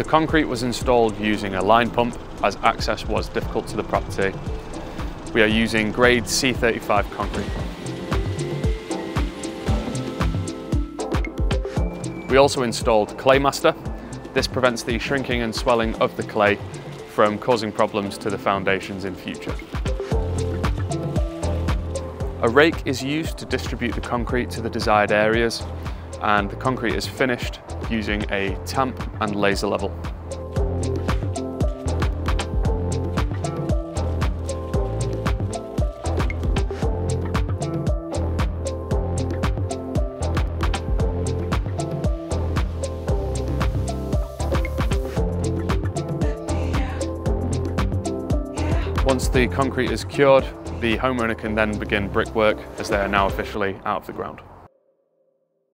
The concrete was installed using a line pump as access was difficult to the property. We are using grade C35 concrete. We also installed Claymaster. This prevents the shrinking and swelling of the clay from causing problems to the foundations in future. A rake is used to distribute the concrete to the desired areas and the concrete is finished using a tamp and laser level. Once the concrete is cured, the homeowner can then begin brickwork as they are now officially out of the ground.